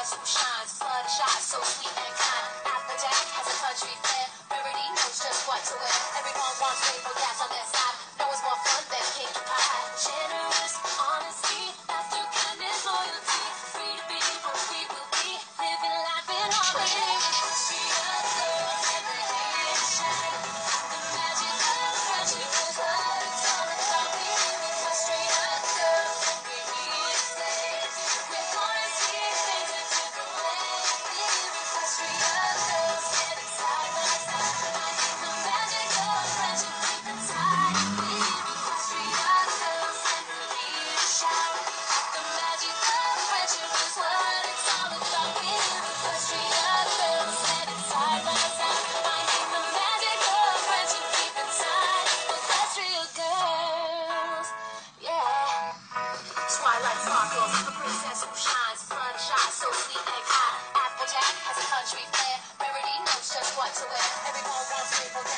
success who shines, bloodshot, so sweet and kind. Aphrodite has a country flair. Rarity knows just what to wear. Everyone wants rainbow gas on their side. No one's more fun than cake pie. Generous, honesty, that's kindness, loyalty. Free to be who we will be. Living life in harmony. Everybody. Everyone wants people